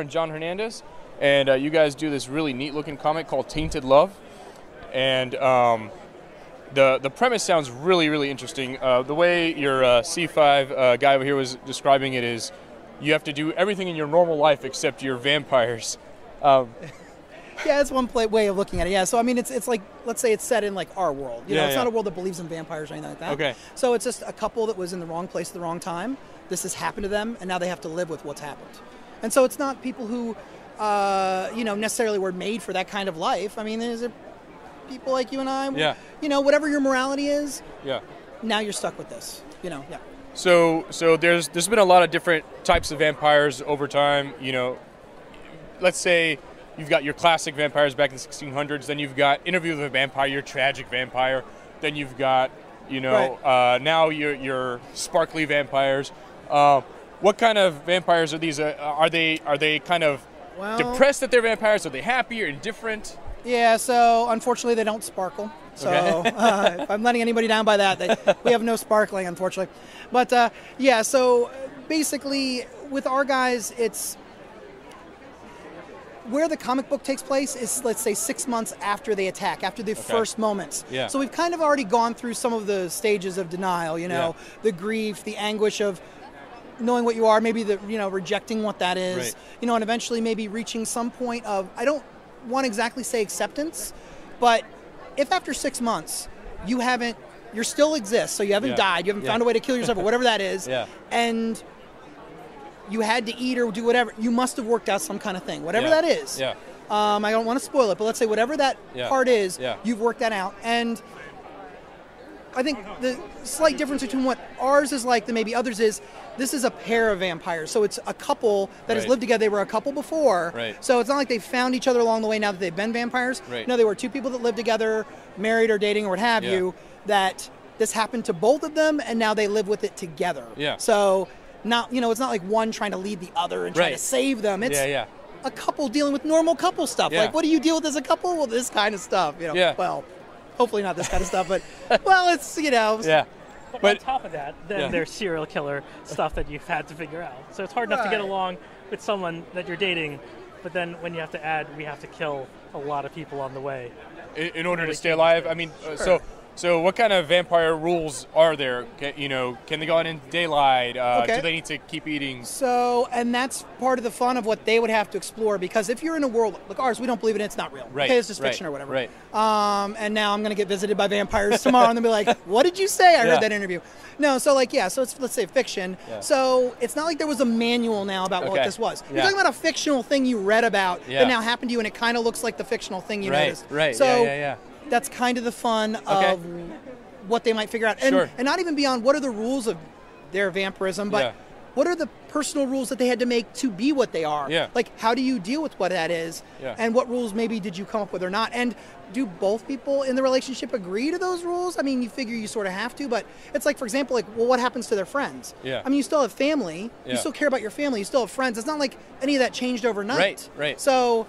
And John Hernandez, and uh, you guys do this really neat looking comic called Tainted Love, and um, the the premise sounds really really interesting. Uh, the way your uh, C5 uh, guy over here was describing it is, you have to do everything in your normal life except your vampires. Um, yeah, that's one play, way of looking at it. Yeah, so I mean, it's it's like let's say it's set in like our world. You know, it's yeah. not a world that believes in vampires or anything like that. Okay. So it's just a couple that was in the wrong place at the wrong time. This has happened to them, and now they have to live with what's happened. And so it's not people who, uh, you know, necessarily were made for that kind of life. I mean, there's people like you and I. Yeah. You know, whatever your morality is, yeah. now you're stuck with this. You know. Yeah. So so there's there's been a lot of different types of vampires over time. You know, let's say you've got your classic vampires back in the 1600s. Then you've got Interview with a Vampire, your tragic vampire. Then you've got you know uh, now your your sparkly vampires. Uh, what kind of vampires are these? Uh, are they are they kind of Well- depressed that they're vampires? Are they happy or indifferent? Yeah, so unfortunately they don't sparkle. So Okay. uh, if I'm letting anybody down by that, they, we have no sparkling, unfortunately. But uh, yeah, so uh, basically with our guys, it's where the comic book takes place is let's say six months after they attack, after the first moments. Yeah. So we've kind of already gone through some of the stages of denial. You know, Yeah. the grief, the anguish of knowing what you are, maybe the you know rejecting what that is, Right. you know, and eventually maybe reaching some point of I don't want to exactly say acceptance, but if after six months you haven't, you still exist, so you haven't Yeah. died, you haven't Yeah. found a way to kill yourself or whatever that is, Yeah. and you had to eat or do whatever, you must have worked out some kind of thing, whatever that is. Yeah. Um, I don't want to spoil it, but let's say whatever that part is, Yeah. you've worked that out. And I think the slight difference between what ours is like than maybe others is this is a pair of vampires. So it's a couple that has lived together. They were a couple before. Right. So it's not like they found each other along the way now that they've been vampires. Right. No, they were two people that lived together, married or dating or what have Yeah. you, that this happened to both of them and now they live with it together. Yeah. So not you know, it's not like one trying to lead the other and try to save them. It's Yeah, yeah. a couple dealing with normal couple stuff. Yeah. Like, what do you deal with as a couple? Well, this kind of stuff. You know. Yeah. Well, hopefully not this kind of stuff, but well, it's you know. Yeah. But, But- on top of that, then Yeah. there's serial killer stuff that you've had to figure out. So it's hard enough to get along with someone that you're dating, but then when you have to add, we have to kill a lot of people on the way. in, in order to stay alive. I mean, uh, so so what kind of vampire rules are there? Can, you know, can they go out in daylight? Uh, Okay. Do they need to keep eating? So, and that's part of the fun of what they would have to explore because if you're in a world like ours, we don't believe it, it's not real. Right, Okay, it's just right, fiction or whatever. right. Um, and now I'm going to get visited by vampires tomorrow and they'll be like, what did you say? I Yeah. heard that interview. No, so like, yeah, so it's, let's say fiction. Yeah. So it's not like there was a manual now about what this was. You're Yeah. talking about a fictional thing you read about that now happened to you and it kind of looks like the fictional thing you Right, noticed. right, So yeah, yeah, yeah. That's kind of the fun Okay. of what they might figure out. And, Sure. and not even beyond what are the rules of their vampirism, but Yeah. what are the personal rules that they had to make to be what they are? Yeah. Like, how do you deal with what that is? Yeah. And what rules maybe did you come up with or not? And do both people in the relationship agree to those rules? I mean, you figure you sort of have to, but it's like, for example, like, well, what happens to their friends? Yeah. I mean, you still have family. Yeah. You still care about your family. You still have friends. It's not like any of that changed overnight. Right, right. So,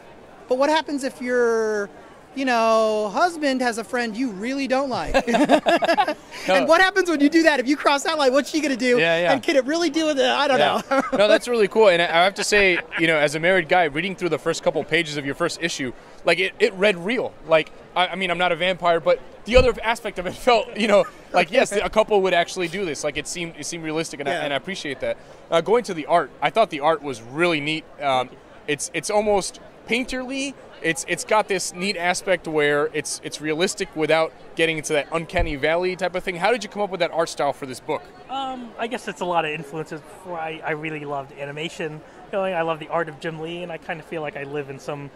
but what happens if your, you know, husband has a friend you really don't like? And what happens when you do that? If you cross that line, what's she going to do? Yeah, yeah. And can it really deal with it? I don't Yeah. know. no, that's really cool. And I have to say, you know, as a married guy, reading through the first couple pages of your first issue, like it, it read real. Like, I, I mean, I'm not a vampire, but the other aspect of it felt, you know, like yes, a couple would actually do this. Like it seemed, it seemed realistic, and, I, and I appreciate that. Uh, going to the art, I thought the art was really neat. Um, it's, it's almost painterly. It's, it's got this neat aspect where it's, it's realistic without getting into that uncanny valley type of thing. How did you come up with that art style for this book? Um, I guess it's a lot of influences. I, I really loved animation. You know, I love the art of Jim Lee, and I kind of feel like I live in some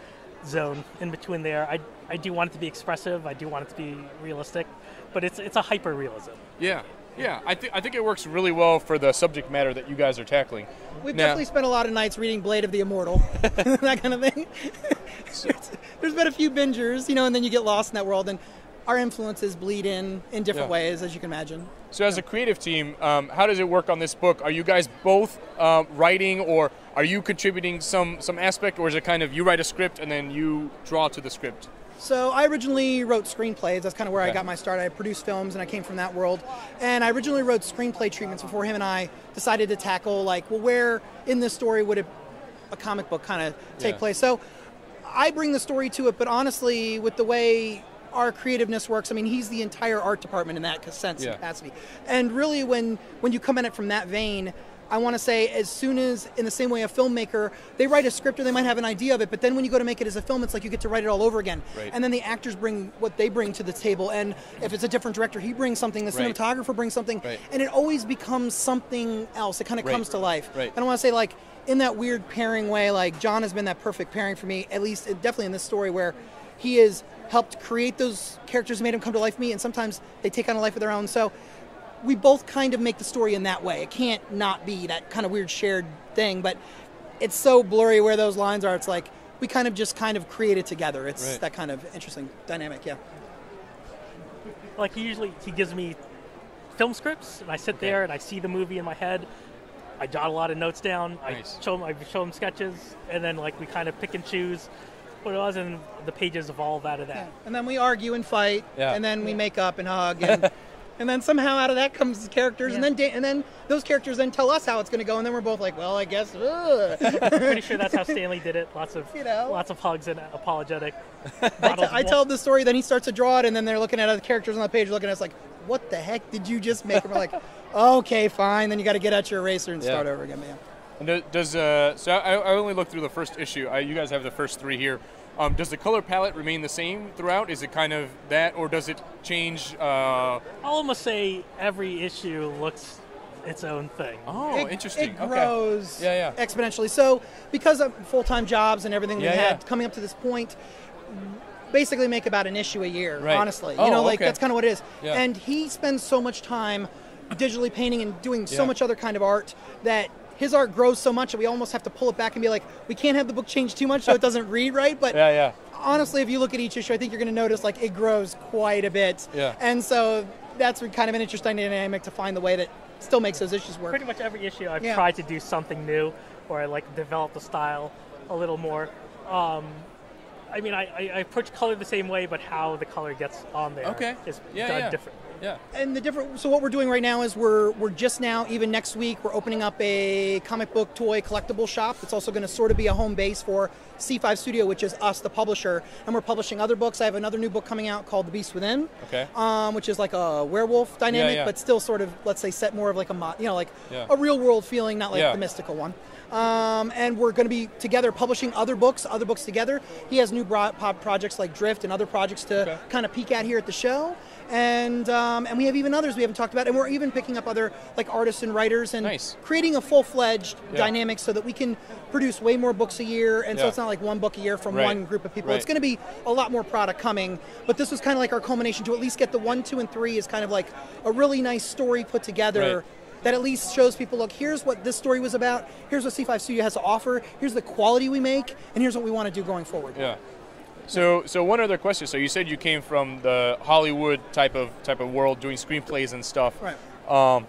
zone in between there. I, I do want it to be expressive. I do want it to be realistic, but it's it's a hyper realism. Yeah, yeah. I think I think it works really well for the subject matter that you guys are tackling. We've Now- definitely spent a lot of nights reading Blade of the Immortal, that kind of thing. There's been a few bingers, you know, and then you get lost in that world, and our influences bleed in in different Yeah. ways, as you can imagine. So, as a creative team, um, how does it work on this book? Are you guys both um, writing, or are you contributing some some aspect, or is it kind of you write a script and then you draw to the script? So I originally wrote screenplays. That's kind of where I got my start. I produced films, and I came from that world. And I originally wrote screenplay treatments before him and I decided to tackle like, well, where in this story would it a comic book kind of take Yeah. place. So I bring the story to it, but honestly, with the way our creativeness works, I mean, he's the entire art department in that sense Yeah. and capacity. And really, when when you come at it from that vein, I want to say, as soon as, in the same way, a filmmaker they write a script or they might have an idea of it, but then when you go to make it as a film, it's like you get to write it all over again. Right. And then the actors bring what they bring to the table, and if it's a different director, he brings something. The Right. cinematographer brings something, Right. and it always becomes something else. It kind of comes to life. Right. And I want to say, like, in that weird pairing way, like John has been that perfect pairing for me, at least definitely in this story where he has helped create those characters, made them come to life for me, and sometimes they take on a life of their own. So we both kind of make the story in that way. It can't not be that kind of weird shared thing, but it's so blurry where those lines are. It's like we kind of just kind of create it together. It's Right. that kind of interesting dynamic, yeah. like he usually he gives me film scripts and I sit Okay. there and I see the movie in my head. I jot a lot of notes down. Nice. I show him I show him sketches and then like we kind of pick and choose what it was and the pages evolve out of that. And then we argue and fight, Yeah. and then we make up and hug, and, and then somehow out of that comes the characters, and then da- and then those characters then tell us how it's going to go, and then we're both like, well, I guess. Pretty sure that's how Stanley did it. Lots of You know. lots of hugs and apologetic. I, bottles t- I of tell the story, then he starts to draw it, and then they're looking at other characters on the page, looking at us like, what the heck did you just make? And we're like, okay, fine. Then you got to get out your eraser and Yeah. start over again. But yeah. And does uh, so I, I only looked through the first issue. I, you guys have the first three here. Um, does the color palette remain the same throughout? Is it kind of that, or does it change? Uh, I'll almost say every issue looks its own thing. oh, it, interesting. It okay. grows Yeah, yeah. exponentially. So because of full-time jobs and everything Yeah, we had yeah. coming up to this point, basically make about an issue a year. Right. Honestly, Oh, you know, like okay. that's kind of what it is. Yeah. And he spends so much time digitally painting and doing so much other kind of art that. His art grows so much that we almost have to pull it back and be like, we can't have the book change too much so it doesn't read right. But Yeah, yeah. honestly, if you look at each issue, I think you're going to notice like it grows quite a bit. Yeah. And so that's kind of an interesting dynamic to find the way that still makes those issues work. Pretty much every issue I've Yeah. tried to do something new or I like develop the style a little more. Um, I mean, I, I, I approach color the same way, but how the color gets on there Okay. is Yeah, done yeah. different. Yeah. and the different so what we're doing right now is we're we're just now even next week we're opening up a comic book toy collectible shop it's also going to sort of be a home base for c5 studio which is us the publisher and we're publishing other books i have another new book coming out called the beast within Okay. um, which is like a werewolf dynamic yeah. but still sort of let's say set more of like a mo- you know like Yeah. a real world feeling not like Yeah. the mystical one um, and we're going to be together publishing other books other books together he has new bro- pop projects like drift and other projects to Okay. kind of peek at here at the show and um, and we have even others we haven't talked about and we're even picking up other like artists and writers and Nice. creating a full-fledged Yeah. dynamic so that we can produce way more books a year and so it's not like one book a year from Right. one group of people Right. it's going to be a lot more product coming but this was kind of like our culmination to at least get the one two and three is kind of like a really nice story put together Right. That at least shows people look here's what this story was about here's what c5 studio has to offer here's the quality we make and here's what we want to do going forward Yeah. So, so one other question. So you said you came from the Hollywood type of type of world, doing screenplays and stuff. right um,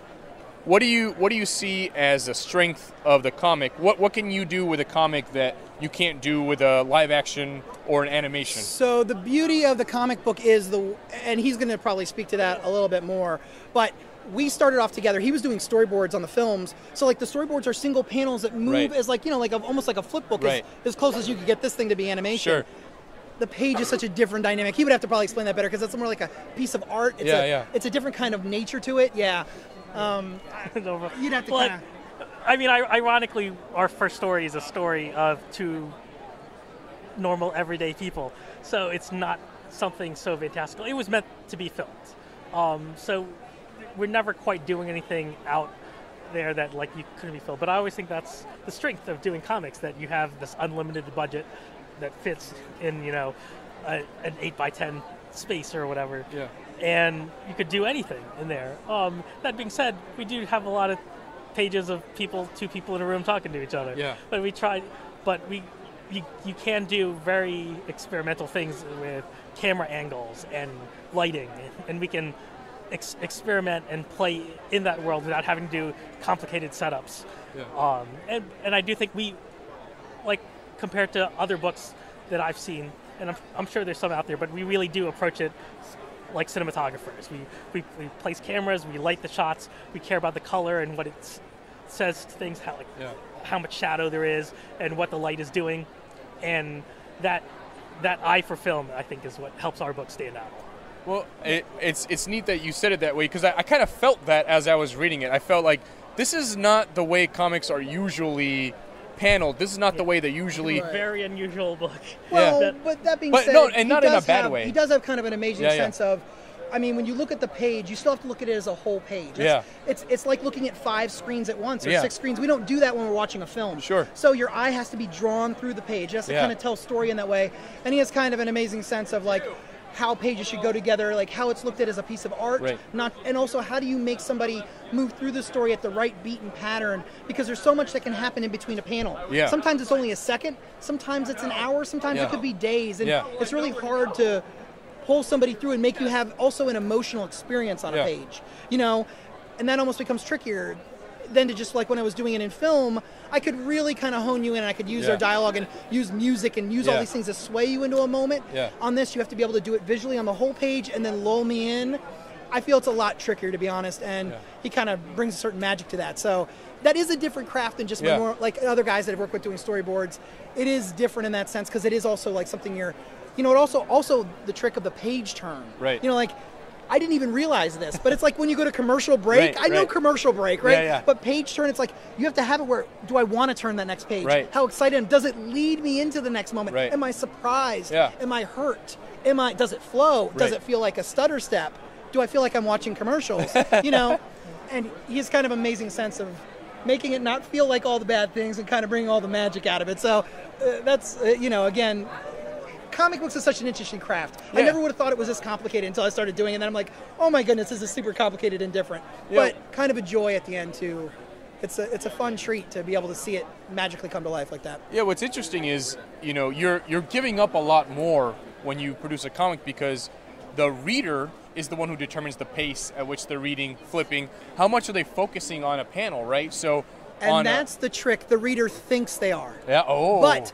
What do you what do you see as the strength of the comic? What what can you do with a comic that you can't do with a live action or an animation? So the beauty of the comic book is the, and he's going to probably speak to that a little bit more. But we started off together. He was doing storyboards on the films, so like the storyboards are single panels that move Right. as like you know like a, almost like a flip book, Right. as, as close as you could get this thing to be animation. Sure. The page is such a different dynamic. He would have to probably explain that better because it's more like a piece of art. It's Yeah, a, yeah. It's a different kind of nature to it. Yeah. You'd have to But, kind I mean, ironically, our first story is a story of two normal, everyday people. So it's not something so fantastical. It was meant to be filmed. Um, so we're never quite doing anything out there that like you couldn't be filmed. But I always think that's the strength of doing comics that you have this unlimited budget that fits in, you know, a, an eight by ten space or whatever Yeah. and you could do anything in there. Um, that being said, we do have a lot of pages of people, two people in a room talking to each other. Yeah. But we try, but we, you, you can do very experimental things with camera angles and lighting, and we can ex- experiment and play in that world without having to do complicated setups. Yeah. Um, and and I do think we, like compared to other books that I've seen, and I'm, I'm sure there's some out there, but we really do approach it like cinematographers. We, we, we place cameras, we light the shots, we care about the color and what it says to things how like Yeah. how much shadow there is and what the light is doing, and that that eye for film I think is what helps our book stand out. Well, it, it's it's neat that you said it that way because I, I kind of felt that as I was reading it. I felt like this is not the way comics are usually paneled. This is not the way they usually. Right. Very unusual book. Well, Yeah. but that being But said, no, and he not in a does bad have- way. He does have kind of an amazing Yeah, yeah. sense of. I mean, when you look at the page, you still have to look at it as a whole page. Yeah. It's, it's it's like looking at five screens at once or Yeah. six screens. We don't do that when we're watching a film. Sure. So your eye has to be drawn through the page. It has to Yeah. kind of tell story in that way. And he has kind of an amazing sense of like how pages should go together, like how it's looked at as a piece of art, Right. not and also how do you make somebody move through the story at the right beat and pattern because there's so much that can happen in between a panel. Yeah. Sometimes it's only a second, sometimes it's an hour, sometimes Yeah. it could be days, and Yeah. it's really hard to pull somebody through and make you have also an emotional experience on Yeah. a page, you know, and that almost becomes trickier than to just like when I was doing it in film. I could really kind of hone you in. and I could use Yeah. our dialogue and use music and use all these things to sway you into a moment. Yeah. On this, you have to be able to do it visually on the whole page and then lull me in. I feel it's a lot trickier to be honest, and Yeah. he kind of brings a certain magic to that. So that is a different craft than just Yeah. more like other guys that have worked with doing storyboards. It is different in that sense because it is also like something you're, you know, it also also the trick of the page turn. Right. You know, like. I didn't even realize this, but it's like when you go to commercial break. Right, I know right. commercial break, right? Yeah, yeah. But page turn, it's like you have to have it where do I want to turn that next page? Right. How excited am Does it lead me into the next moment? Right. Am I surprised? Yeah. Am I hurt? Am I? Does it flow? Does it feel like a stutter step? Do I feel like I'm watching commercials? you know, and he has kind of amazing sense of making it not feel like all the bad things and kind of bringing all the magic out of it. So uh, that's uh, you know again. Comic books is such an interesting craft. I never would have thought it was this complicated until I started doing it. And then I'm like, oh my goodness, this is super complicated and different. Yeah. But kind of a joy at the end too. It's a it's a fun treat to be able to see it magically come to life like that. Yeah, what's interesting is you know you're you're giving up a lot more when you produce a comic because the reader is the one who determines the pace at which they're reading, flipping. How much are they focusing on a panel, right? So And on a- that's the trick. The reader thinks they are. yeah. Oh, But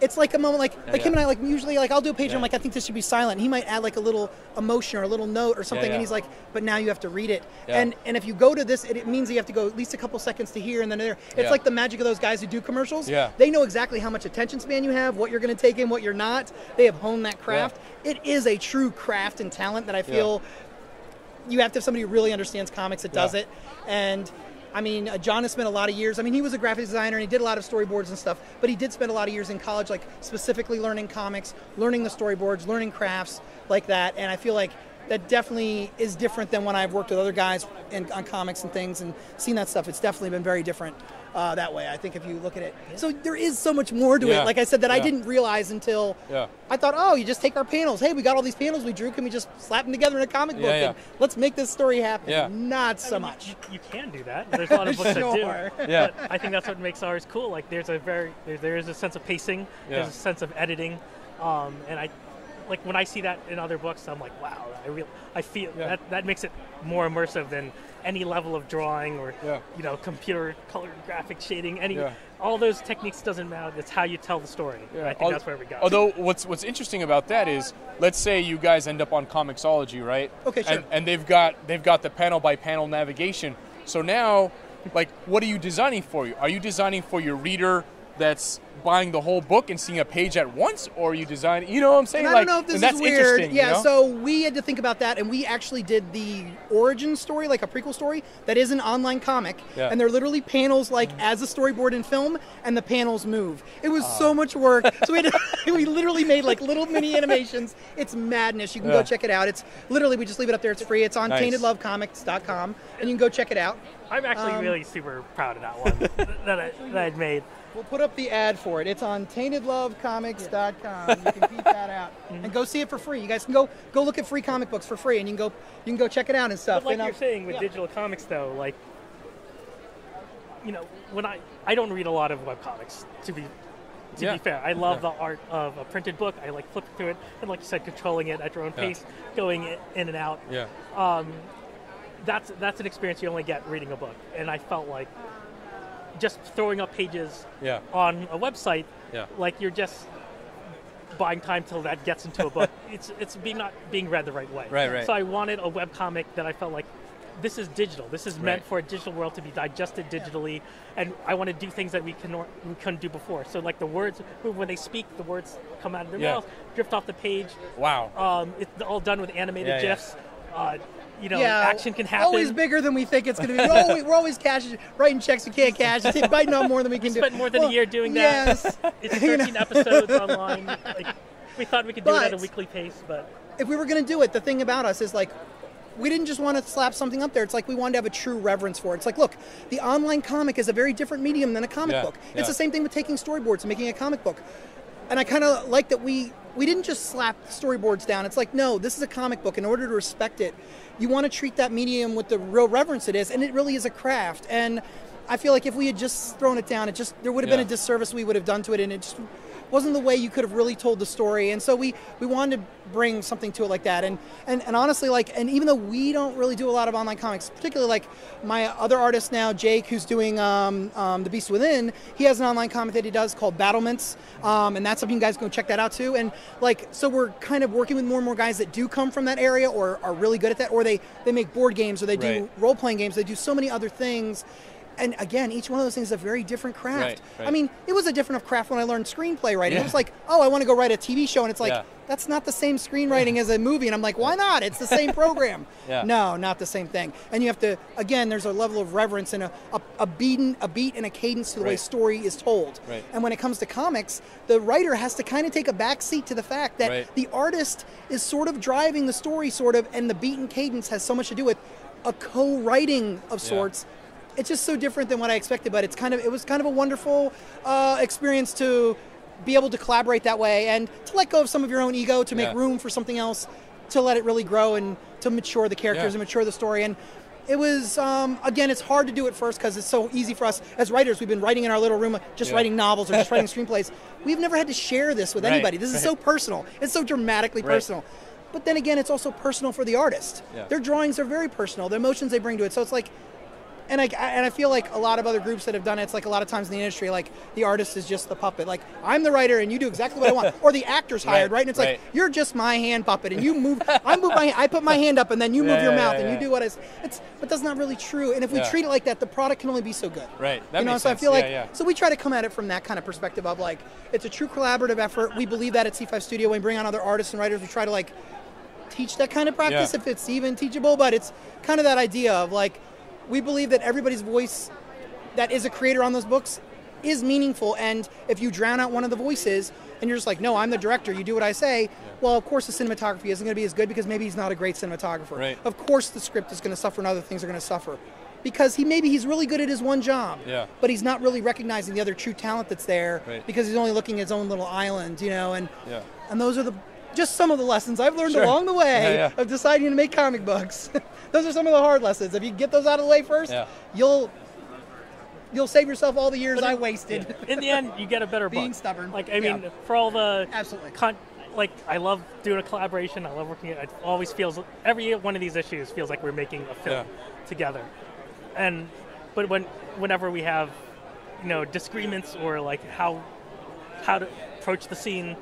it's like a moment like like him yeah. and I like usually like I'll do a page and I'm like I think this should be silent. He might add like a little emotion or a little note or something yeah. and he's like, but now you have to read it. Yeah. And and if you go to this, it, it means you have to go at least a couple seconds to here and then there. It's Yeah. like the magic of those guys who do commercials. Yeah. They know exactly how much attention span you have, what you're going to take in, what you're not. They have honed that craft. It is a true craft and talent that I feel you have to have somebody who really understands comics that does Yeah. it. And I mean, uh, John has spent a lot of years. I mean, he was a graphic designer and he did a lot of storyboards and stuff. But he did spend a lot of years in college, like specifically learning comics, learning the storyboards, learning crafts like that. And I feel like that definitely is different than when I've worked with other guys in, on comics and things and seen that stuff. It's definitely been very different uh, that way. I think if you look at it, so there is so much more to Yeah. it. Like I said, that I didn't realize until Yeah. I thought, oh, you just take our panels. Hey, we got all these panels we drew. Can we just slap them together in a comic book Yeah, yeah. and let's make this story happen? Yeah. Not so You- much. You, you can do that. There's a lot of books that Sure. do. Yeah. But I think that's what makes ours cool. Like there's a very there, there is a sense of pacing. Yeah. There's a sense of editing, um, and I like when I see that in other books. I'm like, wow, I real I feel Yeah. that that makes it more immersive than any level of drawing or Yeah. you know computer color graphic shading. Any Yeah. all those techniques doesn't matter. It's how you tell the story. I think that's where we go. Although what's what's interesting about that is, let's say you guys end up on Comixology, right? Okay, sure. And, and they've got they've got the panel by panel navigation. So now, like, what are you designing for you? Are you designing for your reader that's buying the whole book and seeing a page at once, or are you design, You know what I'm saying? And like, I don't know if this that's is weird. interesting. you Yeah, know? so we had to think about that, and we actually did the origin story, like a prequel story, that is an online comic. Yeah. And they're literally panels like as a storyboard in film, and the panels move. It was Ah. so much work. so we, had to, we literally made like little mini animations. It's madness. You can Yeah. go check it out. It's literally, we just leave it up there. It's free. It's on Nice. taintedlovecomics.com, and you can go check it out. I'm actually um, really super proud of that one that I that I'd made. We'll put up the ad for it. It's on taintedlovecomics.com. You can peep that out Mm-hmm. and go see it for free. You guys can go go look at free comic books for free, and you can go you can go check it out and stuff. But like And, uh, you're saying with yeah. digital comics, though, like you know, when I I don't read a lot of webcomics to be to Yeah. be fair. I love Yeah. the art of a printed book. I like flipping through it, and like you said, controlling it at your own Yeah. pace, going in and out. yeah, That's that's an experience you only get reading a book, and I felt like just throwing up pages yeah, on a website, Yeah. like you're just buying time till that gets into a book. it's it's being not being read the right way. Right, right. So I wanted a webcomic that I felt like this is digital. This is meant Right. for a digital world to be digested digitally, and I want to do things that we can we couldn't do before. So like the words when they speak, the words come out of their Yeah. mouth, drift off the page. Wow. Um, it's all done with animated Yeah, yeah. gifs. Uh, you know, yeah, action can happen. Always bigger than we think it's going to be. We're always, we're always cashing, writing checks we can't cash. It's biting on more than we can do. Spent more than Well, a year doing that. Yes. It's You know. 13 episodes online. Like, we thought we could do it at a weekly pace, but if we were going to do it, the thing about us is like, we didn't just want to slap something up there. It's like we wanted to have a true reverence for it. It's like, look, the online comic is a very different medium than a comic Yeah, book. yeah. It's the same thing with taking storyboards and making a comic book. And I kind of like that we we didn't just slap storyboards down. It's like, no, this is a comic book. In order to respect it, you want to treat that medium with the real reverence it is, and it really is a craft. And I feel like if we had just thrown it down, it just there would have been a disservice we would have done to it, and it just wasn't the way you could have really told the story. And so we we wanted to bring something to it like that. And and, and honestly, like, and even though we don't really do a lot of online comics, particularly like my other artist now, Jake, who's doing um, um, The Beast Within, he has an online comic that he does called Battlements, um, and that's something you guys go check that out too. And like, so we're kind of working with more and more guys that do come from that area or are really good at that, or they they make board games or they do Right. role playing games. They do so many other things. And again, each one of those things is a very different craft. Right, right. I mean, it was a different of craft when I learned screenplay writing. Yeah. It was like, oh, I want to go write a TV show, and it's like, Yeah. that's not the same screenwriting as a movie. And I'm like, why not? It's the same program. Yeah. No, not the same thing. And you have to, again, there's a level of reverence and a, a, a beat, a beat and a cadence to the way story is told. Right. And when it comes to comics, the writer has to kind of take a back seat to the fact that Right. the artist is sort of driving the story, sort of, and the beat and cadence has so much to do with a co-writing of sorts it's just so different than what I expected. But it's kind of it was kind of a wonderful uh, experience to be able to collaborate that way and to let go of some of your own ego to make Yeah. room for something else to let it really grow and to mature the characters Yeah. and mature the story and. It was um, again. It's hard to do at first because it's so easy for us as writers. We've been writing in our little room, just Yeah. writing novels or just writing screenplays. We've never had to share this with Right, anybody. This is so personal. It's so dramatically Right. personal. But then again, it's also personal for the artist. Yeah. Their drawings are very personal. The emotions they bring to it. So it's like and I and I feel like a lot of other groups that have done it, it's like a lot of times in the industry, like the artist is just the puppet. Like I'm the writer and you do exactly what I want, or the actor's hired, Right, right? And it's right. like you're just my hand puppet, and you move. I move my, I put my hand up, and then you move Yeah, your yeah, mouth, yeah, and you do what I. It's but that's not really true. And if we treat it like that, the product can only be so good. Right. That you know, so sense. I feel like so we try to come at it from that kind of perspective of like it's a true collaborative effort. We believe that at C5 Studio. When we bring on other artists and writers, we try to like teach that kind of practice if it's even teachable. But it's kind of that idea of like we believe that everybody's voice that is a creator on those books is meaningful. And if you drown out one of the voices and you're just like, no, I'm the director, you do what I say, well, of course the cinematography isn't going to be as good because maybe he's not a great cinematographer. Right. Of course the script is going to suffer and other things are going to suffer. Because he maybe he's really good at his one job, Yeah. but he's not really recognizing the other true talent that's there Right. because he's only looking at his own little island, you know. And Yeah. and those are the just some of the lessons I've learned Sure. along the way Yeah, yeah. of deciding to make comic books. those are some of the hard lessons. If you get those out of the way first, Yeah. you'll you'll save yourself all the years I wasted. in the end, you get a better Being book. stubborn. Like I mean, Yeah. for all the Absolutely. con- like I love doing a collaboration. I love working. It always feels every one of these issues feels like we're making a film together. And but when whenever we have you know disagreements or like how how to approach the scene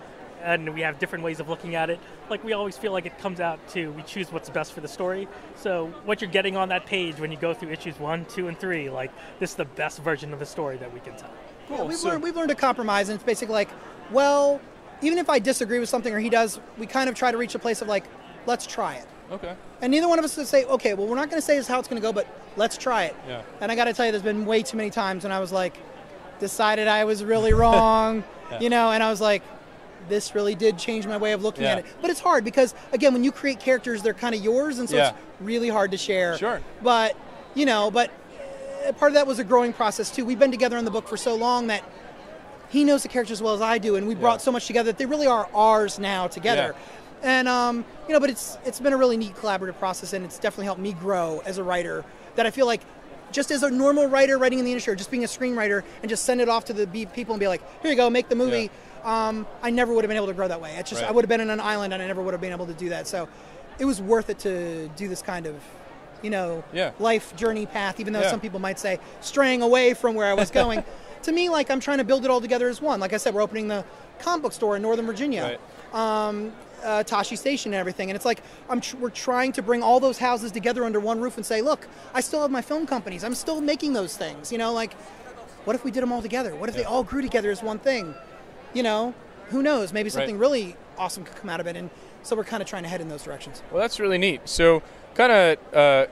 and we have different ways of looking at it like we always feel like it comes out to we choose what's best for the story so what you're getting on that page when you go through issues one two and three like this is the best version of the story that we can tell Cool. we've, So- learned, we've learned to compromise, and it's basically like, well, even if I disagree with something or he does, we kind of try to reach a place of like, let's try it. Okay. And neither one of us would say, okay, well, we're not going to say this is how it's going to go, but let's try it. Yeah. And I got to tell you, there's been way too many times when I was like, decided I was really wrong, Yeah. you know, and I was like, this really did change my way of looking at it. But it's hard because, again, when you create characters, they're kind of yours, and so Yeah. it's really hard to share. Sure. But, you know, but uh, part of that was a growing process too. We've been together on the book for so long that he knows the characters as well as I do, and we brought so much together that they really are ours now together. And um, you know, but it's it's been a really neat collaborative process, and it's definitely helped me grow as a writer. That I feel like, just as a normal writer writing in the industry, or just being a screenwriter, and just send it off to the people and be like, here you go, make the movie. Um, I never would have been able to grow that way. It's just I would have been in an island, and I never would have been able to do that. So, it was worth it to do this kind of. You know, Yeah. life journey path, even though Yeah. some people might say straying away from where I was going. to me, like I'm trying to build it all together as one. Like I said, we're opening the comic book store in Northern Virginia. Right. uh, Tashi Station and everything. And it's like I'm tr- we're trying to bring all those houses together under one roof and say, look, I still have my film companies. I'm still making those things. You know, like what if we did them all together? What if they all grew together as one thing? You know, who knows? Maybe something really awesome could come out of it. And so we're kind of trying to head in those directions. Well, that's really neat. So, kind of uh,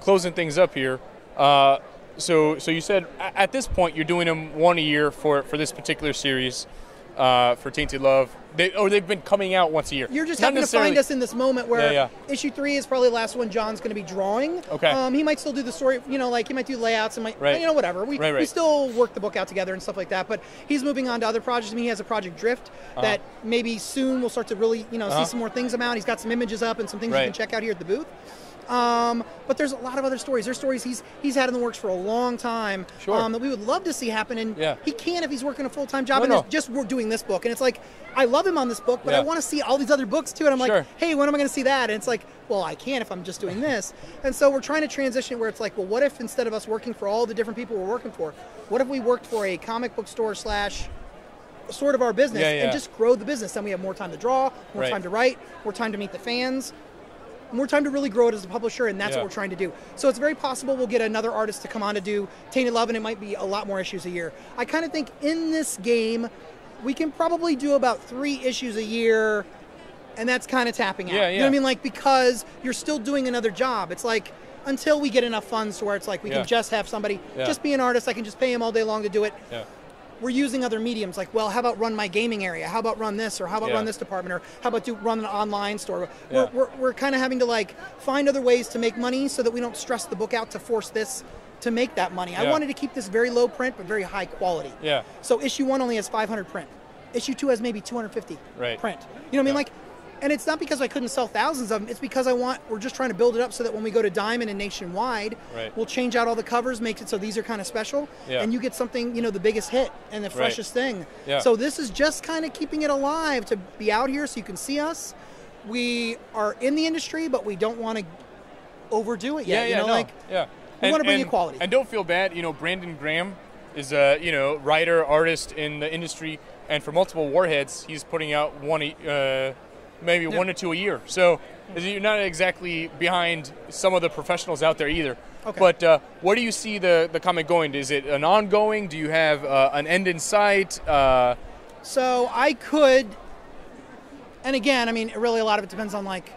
closing things up here. Uh, so, so you said at this point you're doing them one a year for for this particular series uh, for Tainted Love. They, or they've been coming out once a year. You're just Not having to find us in this moment where Yeah, yeah. issue three is probably the last one John's going to be drawing. Okay. Um, he might still do the story, you know, like he might do layouts and might, Right. you know, whatever. We, Right, we still work the book out together and stuff like that. But he's moving on to other projects. I mean, he has a project Drift that maybe soon we'll start to really, you know, Uh-huh. see some more things about. He's got some images up and some things you can check out here at the booth. Um, but there's a lot of other stories. There's stories he's he's had in the works for a long time Sure. um, that we would love to see happen. And Yeah. he can if he's working a full time job No, and no. just we're doing this book. And it's like I love him on this book, but I want to see all these other books too. And I'm Sure. like, hey, when am I going to see that? And it's like, well, I can't if I'm just doing this. And so we're trying to transition where it's like, well, what if instead of us working for all the different people we're working for, what if we worked for a comic book store slash sort of our business Yeah, yeah. and just grow the business? Then we have more time to draw, more Right. time to write, more time to meet the fans. More time to really grow it as a publisher, and that's Yeah. what we're trying to do. So it's very possible we'll get another artist to come on to do Tainted Love, and it might be a lot more issues a year. I kind of think in this game, we can probably do about three issues a year and that's kind of tapping out. Yeah, yeah. You know what I mean? Like because you're still doing another job. It's like until we get enough funds to where it's like we Yeah. can just have somebody Yeah. just be an artist. I can just pay him all day long to do it. Yeah. We're using other mediums. Like, well, how about run my gaming area? How about run this? Or how about Yeah. run this department? Or how about do run an online store? Yeah. We're, we're, we're kind of having to like find other ways to make money so that we don't stress the book out to force this to make that money. I wanted to keep this very low print but very high quality. Yeah. So issue one only has 500 print. Issue two has maybe 250 Right. print. You know what I mean? Like, and it's not because I couldn't sell thousands of them. It's because I want. We're just trying to build it up so that when we go to Diamond and Nationwide, Right. we'll change out all the covers, make it so these are kind of special, Yeah. and you get something, you know, the biggest hit and the freshest thing. Yeah. So this is just kind of keeping it alive to be out here so you can see us. We are in the industry, but we don't want to overdo it yet. Yeah, you yeah, know, no, like yeah. we wanna bring and- equality. And don't feel bad. You know, Brandon Graham is a you know writer, artist in the industry, and for multiple warheads, he's putting out one, uh, maybe one or two a year. So you're not exactly behind some of the professionals out there either. Okay. But uh, where do you see the, the comic going? Is it an ongoing? Do you have uh, an end in sight? Uh, So I could, and again, I mean, really a lot of it depends on like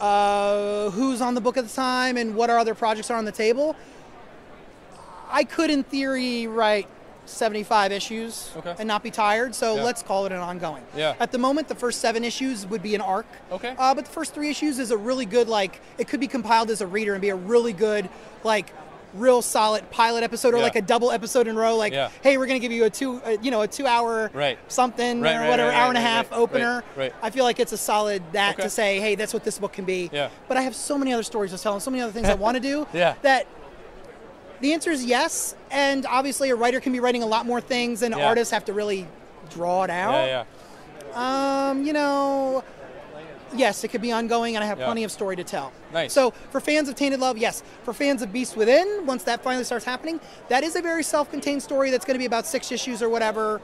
uh, who's on the book at the time and what our other projects are on the table. I could, in theory, write 75 issues Okay. and not be tired. So Yeah. let's call it an ongoing. Yeah. At the moment, the first seven issues would be an arc. Okay. Uh, but the first three issues is a really good like it could be compiled as a reader and be a really good like real solid pilot episode or Yeah. like a double episode in a row like Yeah. hey we're going to give you a two uh, you know a two hour Right. something Right, or right, whatever hour and a half opener right, right. i feel like it's a solid that Okay. to say hey that's what this book can be Yeah. but i have so many other stories to tell and so many other things i want to do Yeah. that the answer is yes and obviously a writer can be writing a lot more things and Yeah. artists have to really draw it out yeah, yeah. um, you know, yes, it could be ongoing, and I have Yeah. plenty of story to tell. Nice. So, for fans of Tainted Love, yes. For fans of Beast Within, once that finally starts happening, that is a very self-contained story that's going to be about six issues or whatever.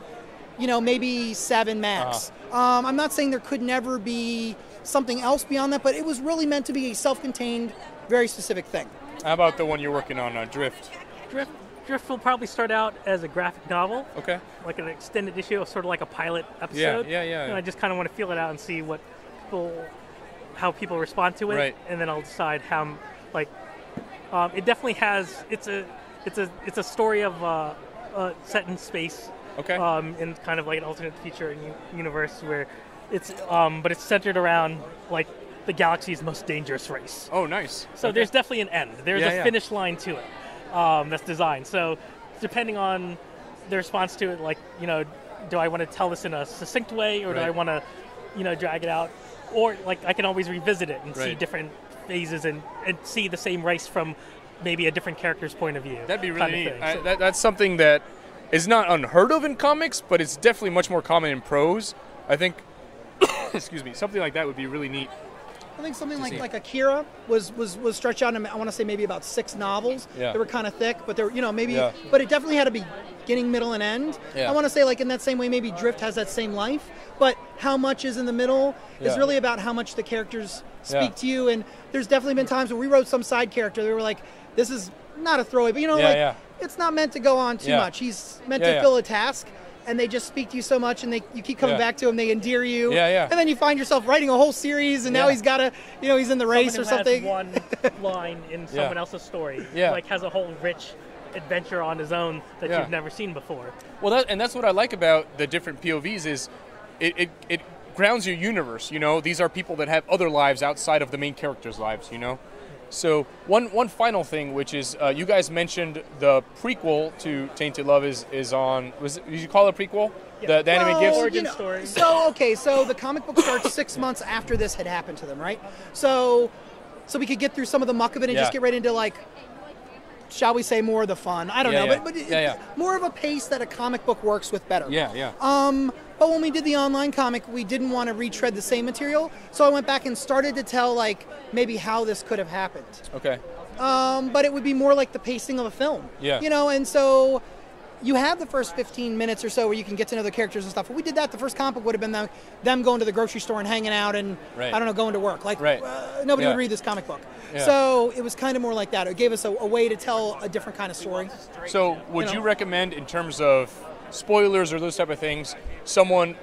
You know, maybe seven max. Uh-huh. Um, I'm not saying there could never be something else beyond that, but it was really meant to be a self-contained, very specific thing. How about the one you're working on, uh, Drift? Drift, Drift will probably start out as a graphic novel, Okay. like an extended issue, sort of like a pilot episode. yeah, yeah. And I just kind of want to feel it out and see what people, how people respond to it, Right. and then I'll decide how, like, um, it definitely has. It's a, it's a, it's a story of uh, uh, set in space. Okay. Um, in kind of like an alternate future universe where it's, um, but it's centered around like the galaxy's most dangerous race. Oh, nice. So Okay. there's definitely an end. There's Yeah, a yeah. finish line to it um, that's designed. So depending on the response to it, like you know, do I want to tell this in a succinct way, or do I want to, you know, drag it out, or like I can always revisit it and see different phases and, and see the same race from maybe a different character's point of view. That'd be really neat. I, that, that's something that is not unheard of in comics, but it's definitely much more common in prose. I think, excuse me, something like that would be really neat. I think something like see. like Akira was was was stretched out. in, I want to say maybe about six novels. Yeah. They were kind of thick, but they were you know maybe. Yeah. But it definitely had to be beginning, middle, and end. Yeah. I want to say like in that same way, maybe Drift has that same life, but how much is in the middle is Yeah. really about how much the characters speak Yeah. to you. And there's definitely been times where we wrote some side character, they were like, this is not a throwaway, but you know, Yeah, like it's not meant to go on too much. He's meant to fill a task. And they just speak to you so much, and they you keep coming Yeah. back to him. They endear you, Yeah, yeah. And then you find yourself writing a whole series, and now he's got a you know, he's in the race or something. Has one line in someone else's story. Yeah. Like has a whole rich adventure on his own that Yeah. you've never seen before. Well, that, and that's what I like about the different POVs is it, it, it grounds your universe. You know, these are people that have other lives outside of the main characters' lives. You know, so one one final thing, which is uh, you guys mentioned the prequel to Tainted Love is is on. Was it, did you call it a prequel? The, the anime Well, gifts. Origin you know, story. So okay, so the comic book starts six months after this had happened to them, right? So, so we could get through some of the muck of it and Yeah. just get right into like, shall we say, more of the fun? I don't Yeah, know, yeah. but, but it- Yeah, yeah. more of a pace that a comic book works with better. Yeah, yeah. Um, but when we did the online comic, we didn't want to retread the same material, so I went back and started to tell like maybe how this could have happened okay. um, but it would be more like the pacing of a film. Yeah. You know, and so you have the first 15 minutes or so where you can get to know the characters and stuff. If we did that, the first comic would have been them, them going to the grocery store and hanging out and, Right. I don't know, going to work. Like, Right. uh, nobody Yeah. would read this comic book. Yeah. So it was kind of more like that. It gave us a, a way to tell a different kind of story. So, would You you, recommend, in terms of spoilers or those type of things, someone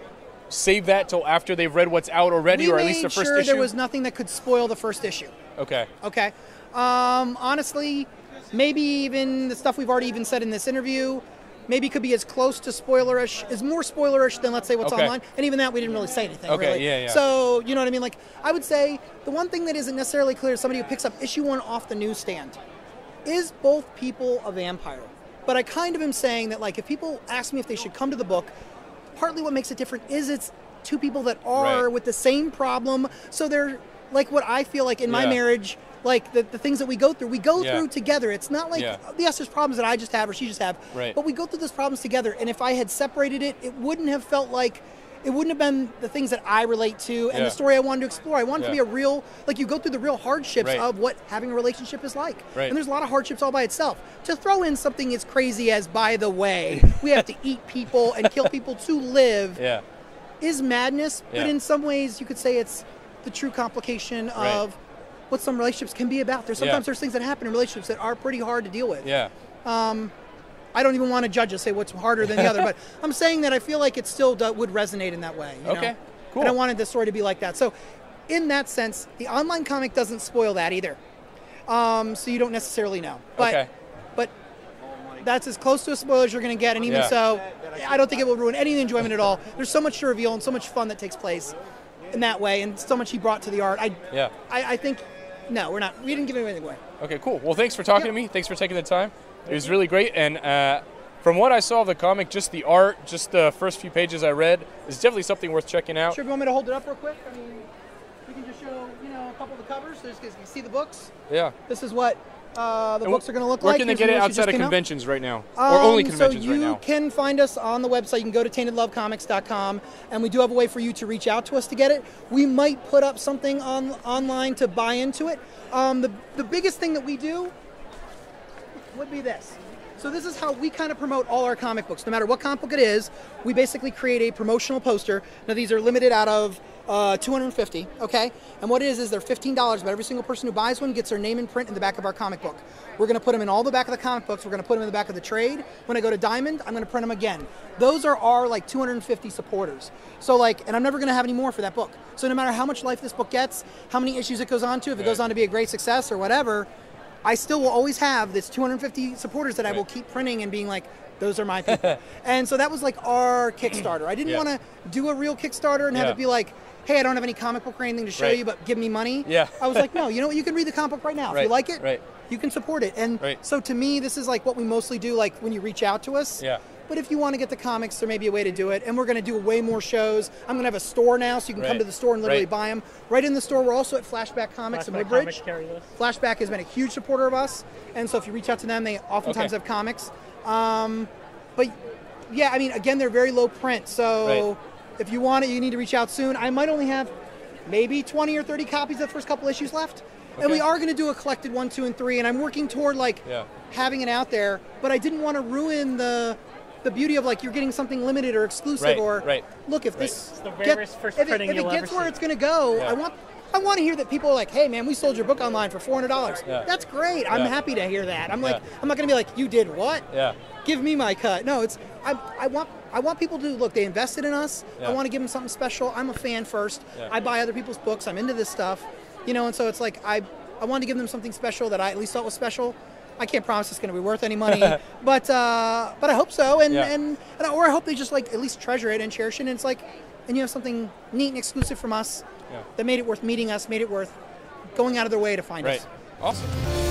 save that till after they've read what's out already, we or at least the first sure issue? there was nothing that could spoil the first issue. okay. Okay. Um, honestly, maybe even the stuff we've already even said in this interview, maybe could be as close to spoilerish, is more spoilerish than let's say what's Okay. online. And even that we didn't really say anything. Okay, really. yeah, yeah. So you know what I mean? Like I would say the one thing that isn't necessarily clear to somebody who picks up issue one off the newsstand is both people a vampire. But I kind of am saying that like if people ask me if they should come to the book, partly what makes it different is it's two people that are Right. with the same problem. So they're like what I feel like in my Yeah. marriage, like the, the things that we go through, we go Yeah. through together. It's not like Yeah. yes, there's problems that I just have or she just have, Right. but we go through those problems together. And if I had separated it, it wouldn't have felt like it wouldn't have been the things that I relate to and Yeah. the story I wanted to explore. I wanted Yeah. to be a real like you go through the real hardships Right. of what having a relationship is like. Right. And there's a lot of hardships all by itself. To throw in something as crazy as by the way, we have to eat people and kill people to live Yeah. is madness, but in some ways you could say it's the true complication Right. of what some relationships can be about. There's sometimes there's things that happen in relationships that are pretty hard to deal with. Yeah. Um, I don't even want to judge us say what's harder than the other, but I'm saying that I feel like it still do, would resonate in that way. you know? Okay, cool. And I wanted the story to be like that. So, in that sense, the online comic doesn't spoil that either. Um, so you don't necessarily know, but Okay. but that's as close to a spoiler as you're going to get, and even Yeah. so, I don't think it will ruin any enjoyment at all. There's so much to reveal and so much fun that takes place in that way, and so much he brought to the art. I Yeah. I, I think no, we're not. We didn't give anything away. Okay, cool. Well, thanks for talking Yep. to me. Thanks for taking the time. It was really great. And uh, from what I saw of the comic, just the art, just the first few pages I read, is definitely something worth checking out. Sure, if you want me to hold it up real quick, I mean, we can just show you know a couple of the covers. So you can see the books. Yeah. This is what uh, the And books are going to look Where like. can they get it news that just outside of came out. conventions right now? or only Um, conventions so you right now? can find us on the website. You can go to taintedlovecomics.com, and we do have a way for you to reach out to us to get it. We might put up something on online to buy into it. Um, the the biggest thing that we do would be this. So this is how we kind of promote all our comic books. No matter what comic book it is, we basically create a promotional poster. Now these are limited out of uh, 250, okay? And what it is is they're $15, but every single person who buys one gets their name in print in the back of our comic book. We're going to put them in all the back of the comic books. We're going to put them in the back of the trade. When I go to Diamond, I'm going to print them again. Those are our like 250 supporters. So like, and I'm never going to have any more for that book. So no matter how much life this book gets, how many issues it goes on to, if it goes on to be a great success or whatever, I still will always have this 250 supporters that I will keep printing and being like, those are my people. and so that was like our Kickstarter. I didn't Yeah. want to do a real Kickstarter and have it be like, hey, I don't have any comic book or anything to show Right. you, but give me money. Yeah. I was like, no, you know what? You can read the comic book right now. If Right, you like it, right. you can support it. And Right. so to me, this is like what we mostly do, like when you reach out to us. Yeah. But if you want to get the comics, there may be a way to do it. And we're going to do way more shows. I'm going to have a store now, so you can come to the store and literally Right. buy them. Right in the store, we're also at Flashback Comics in Flashback Woodbridge. Comics. Flashback has been a huge supporter of us, and so if you reach out to them, they oftentimes Okay. have comics. Um, but yeah, I mean, again, they're very low print, so Right. if you want it, you need to reach out soon. I might only have maybe 20 or 30 copies of the first couple issues left, and we are going to do a collected one, two, and three, and I'm working toward like Yeah. having it out there. But I didn't want to ruin the the beauty of like you're getting something limited or exclusive Right, or right. look if this It's the get- first if it, if it gets where see. it's going to go, Yeah. I want I want to hear that people are like, hey man, we sold your book online for four hundred dollars. Yeah. That's great. I'm Yeah. happy to hear that. I'm like I'm not going to be like you did what? Yeah. Give me my cut. No, it's I I want. I want people to look. They invested in us. Yeah. I want to give them something special. I'm a fan first. Yeah. I buy other people's books. I'm into this stuff, you know. And so it's like I, I want to give them something special that I at least thought was special. I can't promise it's going to be worth any money, but uh, but I hope so, and, Yeah. and and or I hope they just like at least treasure it and cherish it. And it's like, and you have something neat and exclusive from us Yeah. that made it worth meeting us, made it worth going out of their way to find Right. us. Awesome.